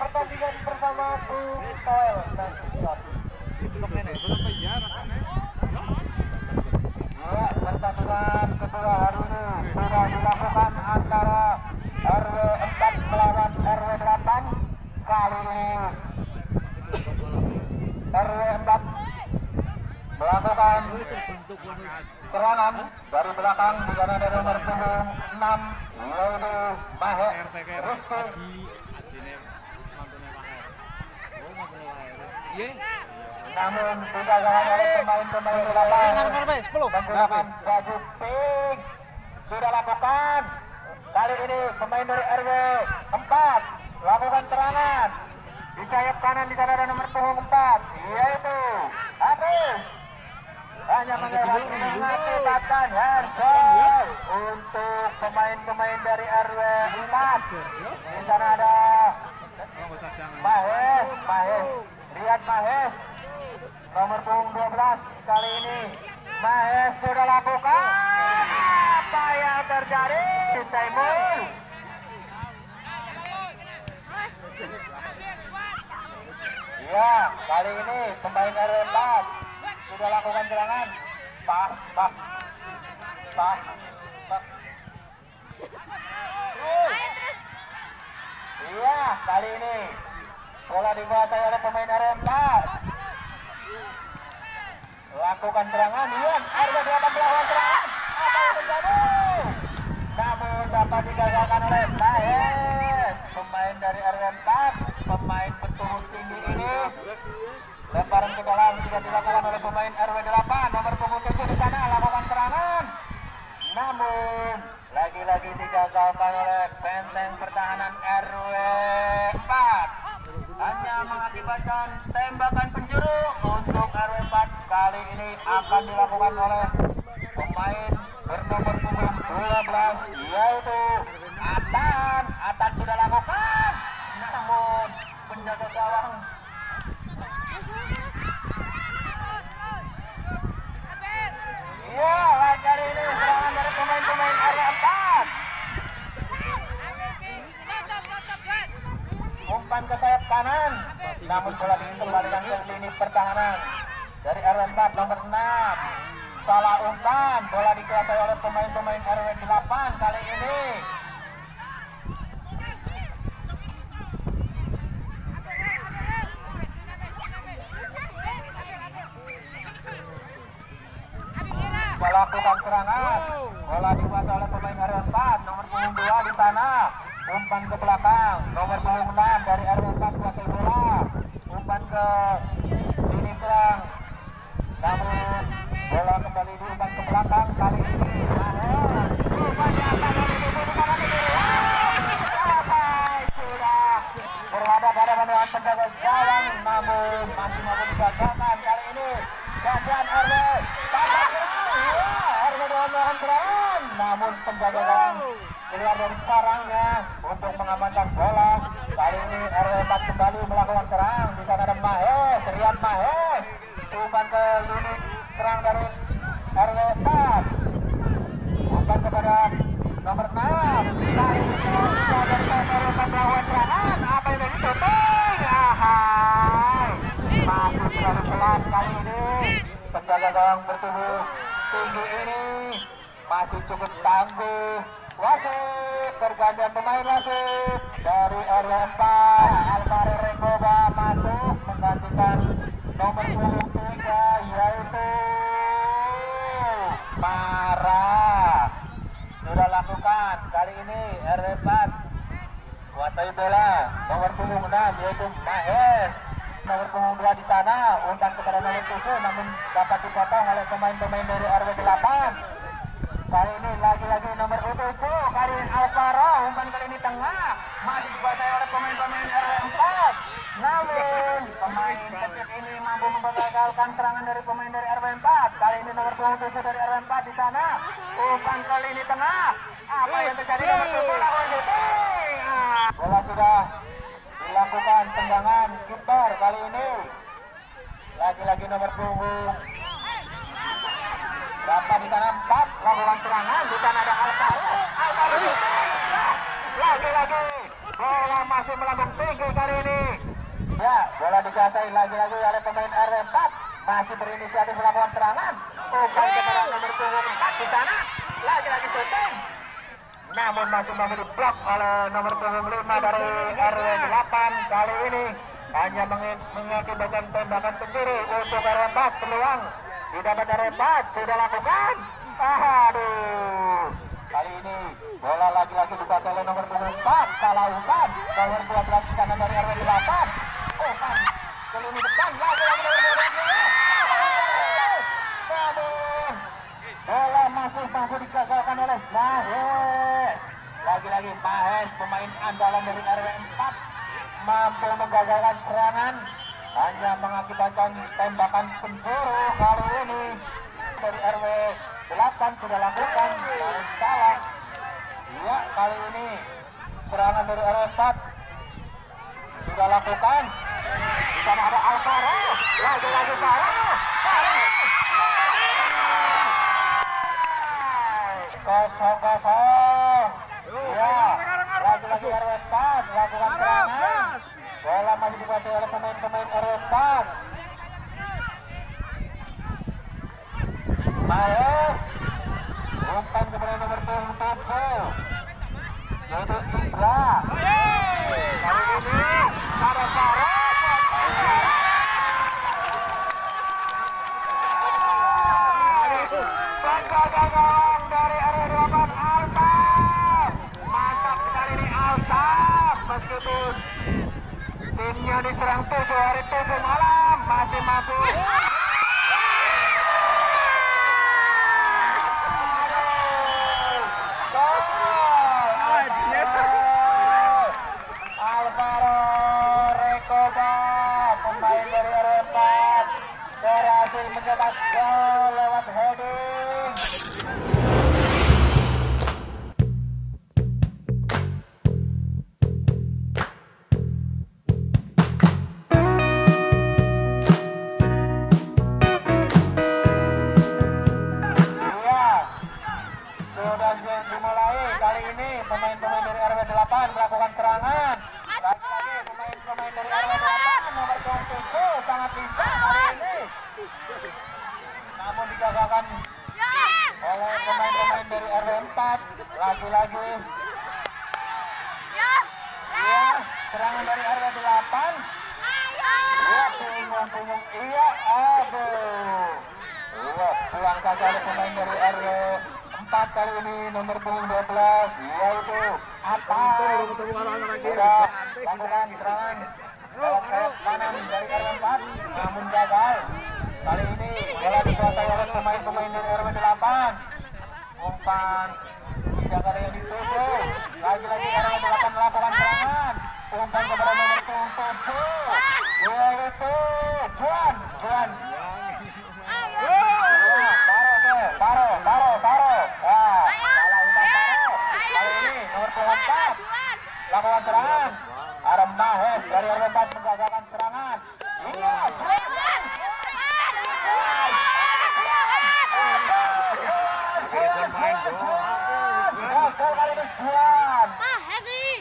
pertandingan Toel dan Ya, pertandingan kedua dilakukan antara RW 4 melawan RW 8 kali ini RW 4 melakukan serangan dari belakang di ada nomor punggung 6 yaitu Mahe Rizky namun oleh pemain-pemain baju pink. Sudah lakukan. Kali ini pemain dari RW 4 lakukan serangan. Di sayap kanan di sana ada nomor punggung 4 yaitu Hafiz hanya melewati handball untuk pemain-pemain dari RW 4 di sana ada Mahes Mahes Riyad Mahes. Nomor punggung 12 kali ini. Mahes sudah lakukan. Apa yang terjadi? Saimul Ya, kali ini pemain RW 4 sudah lakukan serangan. Pas, pas, pas, pas. Iya, kali ini bola dikuasai oleh pemain 4 lakukan serangan Ian. RW 8 melakukan serangan. Apa yang terjadi? Namun dapat digagalkan oleh Mahes pemain dari 4 pemain peturut tinggi ini. Lemparan ke dalam sudah dilakukan oleh pemain RW 8 nomor punggung 7 di sana lakukan serangan namun lagi-lagi digagalkan oleh benteng pertahanan RW 4 hanya mengakibatkan tembakan penjuru untuk RW 4 kali ini akan dilakukan oleh pemain bernomor punggung 12 yaitu Atan Atan sudah lakukan namun penjaga gawang Iya, kali ini serangan dari pemain-pemain RW 4 umpan ke sayap kanan namun bola dikembalikan ke lini pertahanan dari RW 4 nomor 6 salah umpan bola dikuasai oleh pemain-pemain RW 8 kali ini melakukan serangan bola dikuasai oleh pemain RW 4 nomor punggung 2 di sana umpan ke belakang nomor punggung 6 dari RW 4 kuasai bola umpan ke lini serang namun bola kembali diumpan ke belakang kali ini Mahes umpannya akan ditutup di kanan ini sampai sudah berhadapan-hadapan dengan penjaga gawang namun masih mampu digagalkan kali ini gajian RW tambah RW dengan melakukan serangan namun penjaga gawang keluar dari sarangnya untuk mengamankan bola kali ini RW 4 kembali melakukan serang di sana ada Mahes Rian Mahes umpan ke lini serang dari RW 4 umpan kepada nomor 6 kali ini penjaga gawang RW 4 melakukan serangan apa yang ditutup ahai masih terlalu pelan kali ini penjaga gawang bertubuh tinggi ini masih cukup tangguh. Wasit pergantian pemain wasit. Dari RW 4 Alvaro Rengoba masuk menggantikan nomor punggung 3 yaitu Mara sudah lakukan. Kali ini RW 4 kuasai bola. Nomor punggung 6 yaitu Mahes nomor punggung 2 di sana umpan kepada nomor 7 namun dapat dipotong oleh pemain-pemain dari RW 8 kali ini lagi-lagi nomor 7 kali ini Alvaro umpan kali ini tengah. Masih dikuasai oleh pemain-pemain RW 4 namun pemain kecil ini mampu membatalkan serangan dari pemain dari RW 4 kali ini nomor 7 dari RW 4 di sana. Umpan kali ini tengah. Apa yang terjadi? Nomor 7 lawan shooting bola sudah dilakukan tendangan kiper kali ini lagi-lagi nomor punggung Dapat di sana empat lakukan serangan di sana ada Alvaro. Lagi-lagi bola masih melambung tinggi kali ini Ya, bola dikuasai lagi-lagi oleh pemain RW 4. Masih berinisiatif melakukan serangan. Umpan kepada nomor punggung 4 di sana. Lagi-lagi syuting. Namun masih memberi blok oleh nomor punggung 5 dari RW 8 kali ini hanya mengakibatkan tembakan sendiri untuk RW 4 peluang. Didapat RW 4 sudah lakukan. Aduh kali ini bola lagi-lagi dikuasai oleh nomor punggung 4 salah umpan nomor 12 di kanan dari RW 8 oh kan ke lini depan lagi-lagi nomor 12 namun bola masih mampu digagalkan oleh Mahes lagi-lagi Mahes pemain andalan dari RW 4 mampu menggagalkan serangan hanya mengakibatkan tembakan penjuru kali ini dari RW 8 sudah lakukan dan salah ya kali ini serangan dari RW 4 sudah lakukan di sana ada Alvaro lagi-lagi salah kosong kosong ya lagi-lagi RW 4 lakukan serangan bola masih dikuasai oleh pemain-pemain RW 4 Maes umpan kepada nomor punggung 7 yaitu Indra kali ini ada Sarah Penjagaan dari RW 8 Altaf mantap sekali ini Altaf meskipun timnya diserang tujuh hari tujuh malam masih mampu Umpan tidak ada yang dituju. Lagi-lagi RW 8 melakukan serangan. Umpan kepada nomor 7 yaitu Juan. Juan Taro, taro, salah umpan taro. Kali ini nomor punggung 4 lakukan serangan. Aram Mahes dari RW 4 menggagalkan serangan. Iya, Juan. Ya, Juan.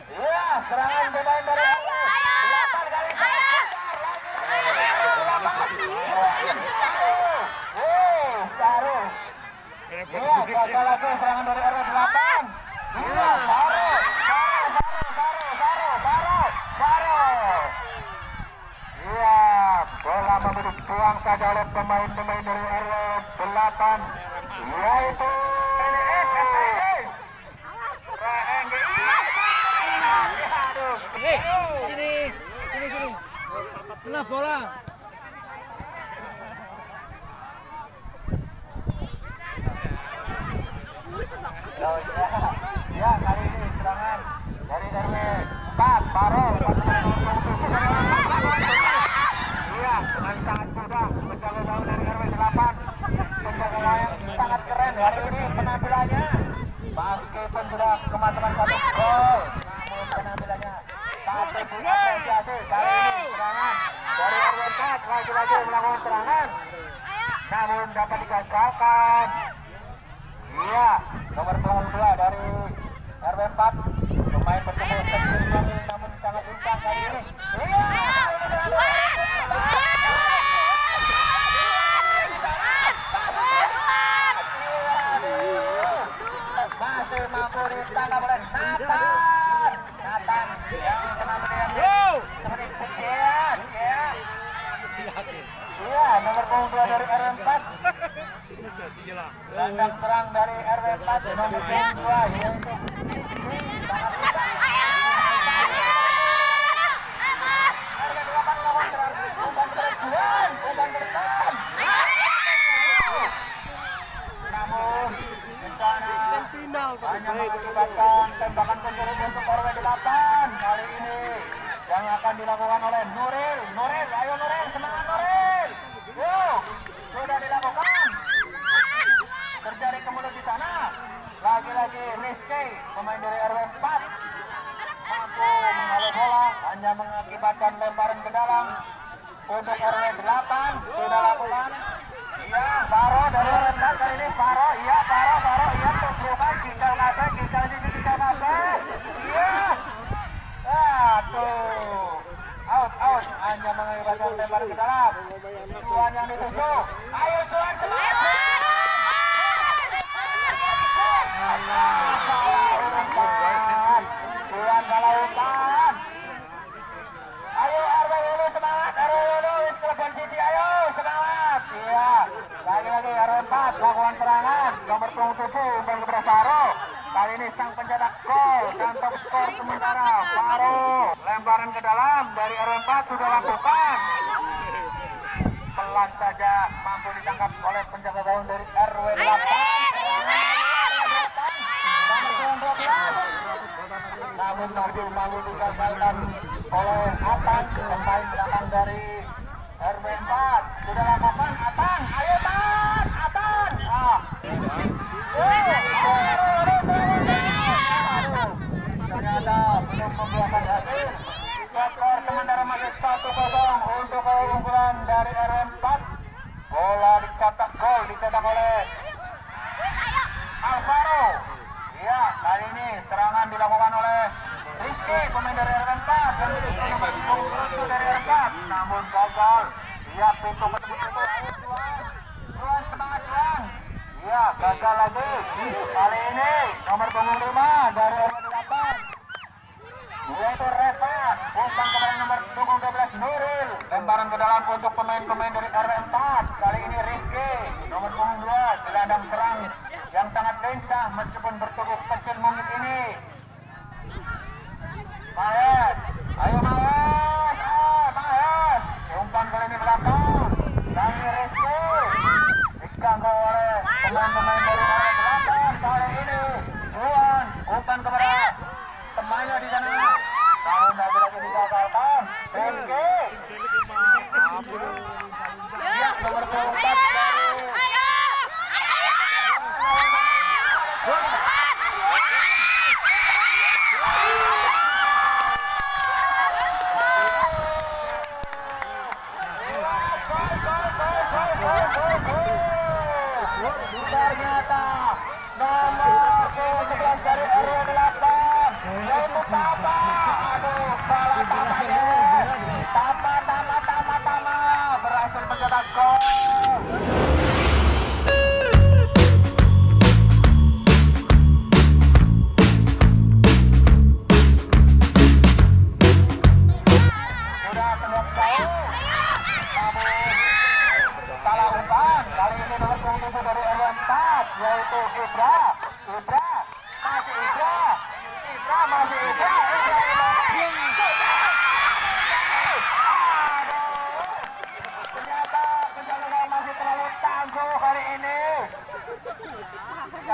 Iya, serangan pemain dari RW 8 kali ini. Wow, Saru. Iya, gagal lagi serangan dari RW 8. Iya. Iya, bola memberi peluang saja oleh pemain-pemain dari RW 8. Yaitu Raenggi. Aduh. Eh, sini, sini, sini. Kena bola. Ya. kali ini serangan dari RW 4, Baro. Iya, sangat RW 8. Penjaga gawang yang sangat keren hari ini penampilannya. Meskipun sudah kematangan satu gol, namun penampilannya patut diapresiasi. Kali ini serangan dari RW 4 lagi-lagi melakukan serangan. Namun dapat digagalkan. Iya, nomor punggung dua dari RW 4 pemain bertemu kecil namun sangat lincah kali ini. Iya, kali ini berhasil. dilakukan oleh Nuril. Nuril, ayo Nuril, semangat Nuril. Yuk, sudah dilakukan. Terjadi kemudian di sana. Lagi-lagi Rizky, pemain dari RW 4. Mampu mengalir bola, hanya mengakibatkan lemparan ke dalam. Untuk RW 8, sudah lakukan. Iya, Faro dari RW 4 kali ini. Faro, iya, Faro, Faro, iya, tuh, Cikal Kabe, Cikal ini, Cikal Kabe. Iya. Aduh. Out, out. Hanya mengakibatkan lemparan ke dalam. Tuan yang dituju. Ayo Tuan, semangat. Tuan salah umpan. Ayo RW dulu semangat, RW dulu, Cilegon City, ayo semangat. Iya, lagi-lagi RW 4 lakukan serangan. Nomor punggung 7 umpan kepada Faro. Kali ini sang top skor sementara Faro. Lemparan ke dalam dari RW 4 sudah lakukan. Pelan saja mampu ditangkap oleh penjaga gawang dari RW 8. Namun masih mampu digagalkan oleh Atan, pemain belakang dari RW 4. Sudah lakukan Atan, ayo Atan, Atan. Ah. Belum membuahkan hasil. Skor sementara masih 1-0 untuk keunggulan dari RW 4. Bola dicetak gol dicetak oleh Alvaro. Iya, kali ini serangan dilakukan oleh Rizky, pemain dari RW 4 dan nomor dari RW 4. Namun gagal. Iya, pintu ketemu Juan. Juan semangat Juan. Iya, gagal lagi. Kali ini nomor punggung 5 dari RW 8 yaitu Reva umpan kepada nomor punggung 12 Nuril. Lemparan ke dalam untuk pemain-pemain dari RW 4 kali ini Rizky nomor punggung 2 gelandang serang yang sangat lincah meskipun bertubuh kecil mungkin ini. Maes ayo Maes ah Maes umpan kali ini belakang kali Rizky. Diganggu oleh pemain-pemain dari RW 8 kali ini Juan umpan kepada temannya di sana. Namun lagi-lagi digagalkan. Rizky. Ya,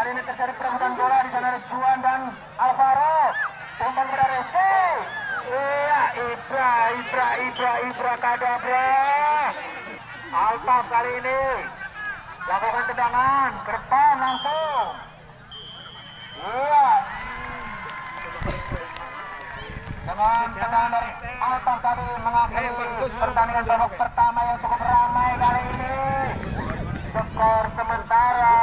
kali ini terjadi perebutan bola di sana Juan dan Alvaro umpan kepada Rizky iya Ibra Ibra Ibra Ibra kadabra Alta kali ini lakukan tendangan ke depan langsung. Iya. Dengan tendangan dari Alta tadi mengakhiri pertandingan babak pertama yang cukup ramai kali ini. Skor sementara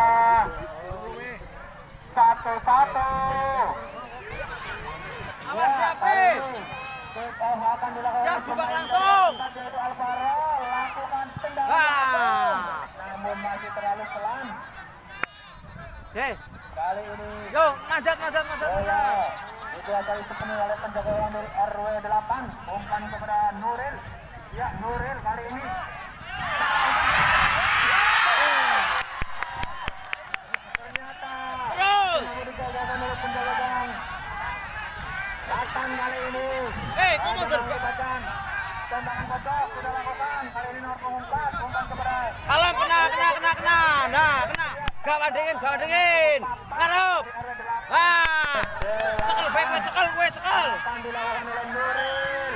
satu-satu. Awas siapa? Kita akan dilakukan Siap, langsung. Yaitu Alvaro lakukan tendangan namun masih terlalu pelan. Hei, Kali ini yo, manjat, manjat, manjat, bola manjat. dikuasai sepenuhnya oleh penjaga dari RW 8 umpan kepada Nuril. Ya, Nuril kali ini ternyata Terus. digagalkan oleh penjaga gawang. Datang kali ini. Eh, kok Ada mundur? mengakibatkan Tendangan kocok sudah lakukan. Kali ini nomor punggung 4 umpan kepada Alam kena, kena, kena, kena. Nah, kena. Gak bandingin, gak bandingin. Ngarep. RW 8. Ah. Cekel, baik, gue cekel, gue cekel. oleh Nuril.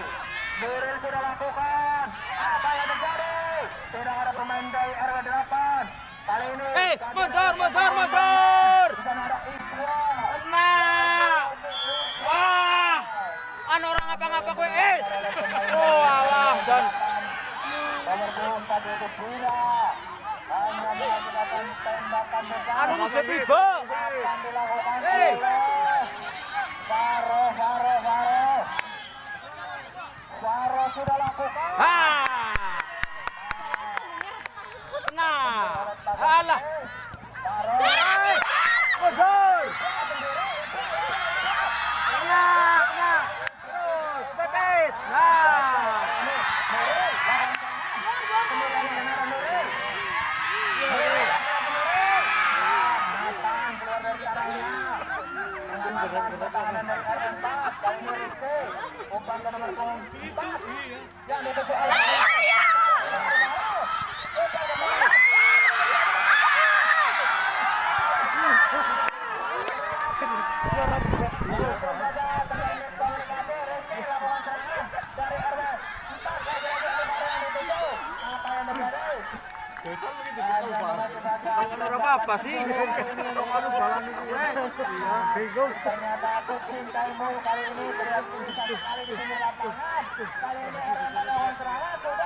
Nuril sudah lakukan. Apa yang terjadi? Tidak ada pemain dari RW 8. Kali ini. Eh, mundur, mundur, mundur. Nah. Wah. Anu orang apa-ngapa kowe, Is. Oh, Jan. Nomor 24 itu Bira. Hanya melakukan tembakan bebas. Anu tiba. Akan dilakukan oleh Faro, Faro, Faro. Faro sudah lakukan. Ha. Nah. Alah. Faro. Eh, Mundur. Nah, nah. Terus, pepet. Nah. Datang keluar dari arahnya. Dengan pertahanan dari RW 4. Kali ini Rizky. Umpan ke nomor punggung 4. Yang dituju oleh Anu apa sih? Ternyata aku cintaimu kali ini terlihat bisa sekali di lapangan. Kali ini serangan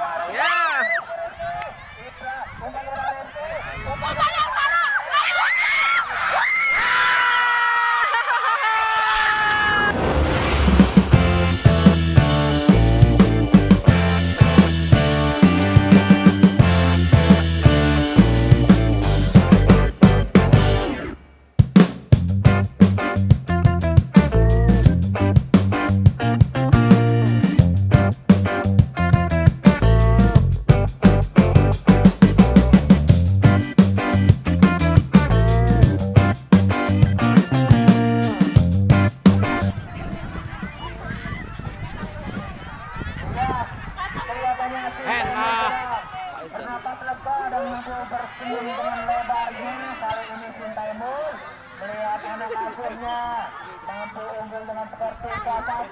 mampu unggul dengan seperti K1.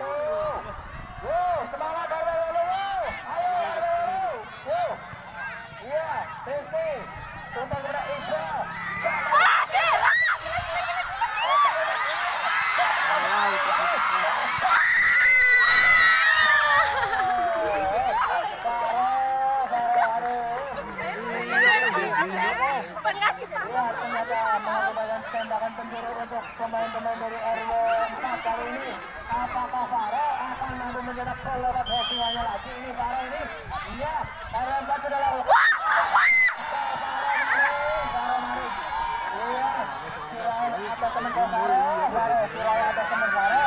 Wow, semangat dari Lulu. Ayo, ayo. Wow. Iya, Rizky. Umpan kepada Isra. Lihat ternyata menggunakan tembakan penjuru untuk pemain-pemain dari RW 4 kali ini. Apakah Faro akan mampu mencetak gol lewat hokinya lagi ini Faro ini? Iya, RW 4 sudah lakukan. Faro Marik. Iya, Faro. Faro, Faro.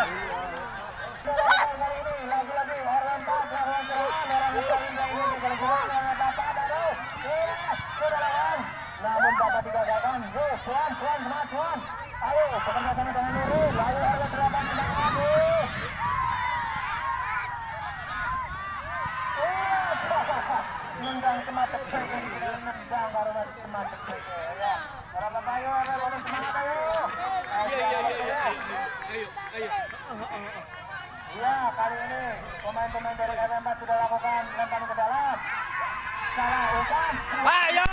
Ini lagi-lagi RW 4 melakukan serangan. RW 4 ini digagal oleh Bapak Dado. Iya, sudah lawan. Namun Bapak digagalkan. Yo, pelan, Ya, kali ini pemain-pemain dari RW4 sudah lakukan lemparan ke dalam. Ayo.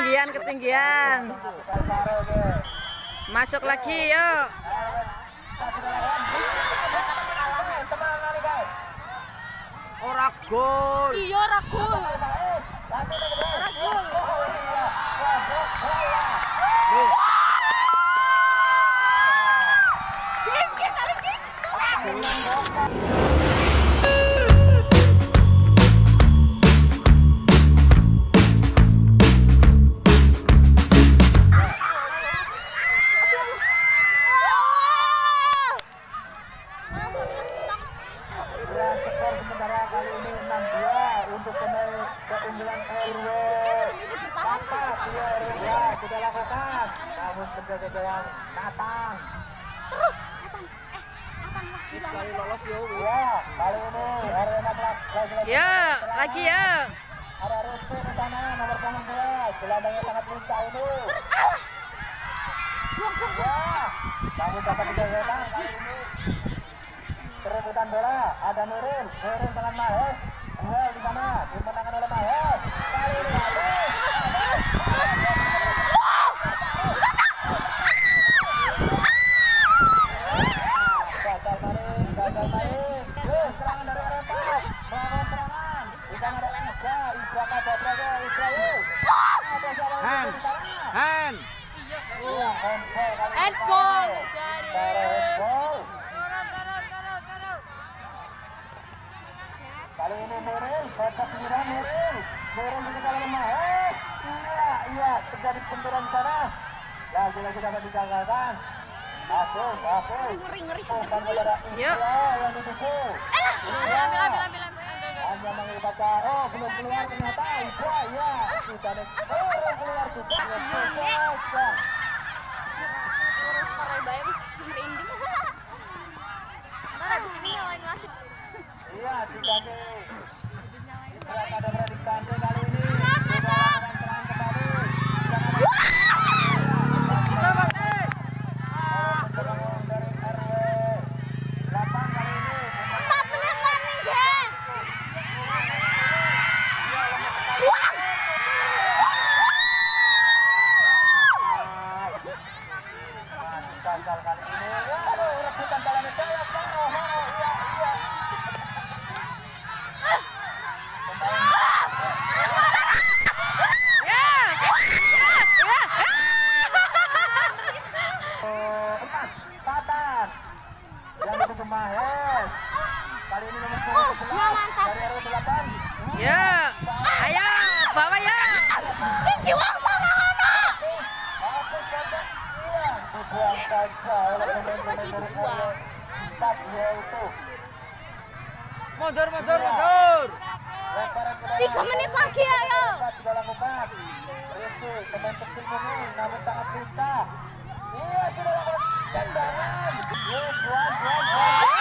ketinggian ketinggian. Masuk lagi yuk. Ora gol. Iya ora gol. bener-bener yang datang. Terus datang. Eh, datang lah. Sekali lolos yo. Ya, kali ini Arena Club. Ya, lagi ya. Ada Rufi di sana nomor punggung dua. Gelandangnya sangat lincah ini. Terus Allah. Buang, buang, buang. Iya, kamu dapat tiga gelandang kali ini. Perebutan bola, ada Nurin. Nurin dengan Mahes. Duel di sana, dimenangkan oleh Mahes. Kali ini Kali ini di. Isra yang dituju. Alah, belum. Iya, predik Kante kali ini. Mas, masuk. Kembali. Jangan Serangan dari RW 8 kali ini. Empat menit lagi, geng. Buang. Masih gagal kali ini. Aduh, rebutan dalam jaya. Oh, oh, iya, iya. Pemain Ya. Ya. Ya. Oh, empat, Tatan. Yang itu Mahes. Oh, 11 wah, mantap. dari RW 8. Ya. Ayo, bawa ya. Si Jiwang mana mana? Aku kata iya. Dibuang saja oleh Tapi pemain cuma sih dari dua. RW 4 yaitu Mundur, mundur, mundur. lemparan ke dalam. Tiga menit lagi ayo. Iya, sudah lakukan tendangan. Yes, one, one, one.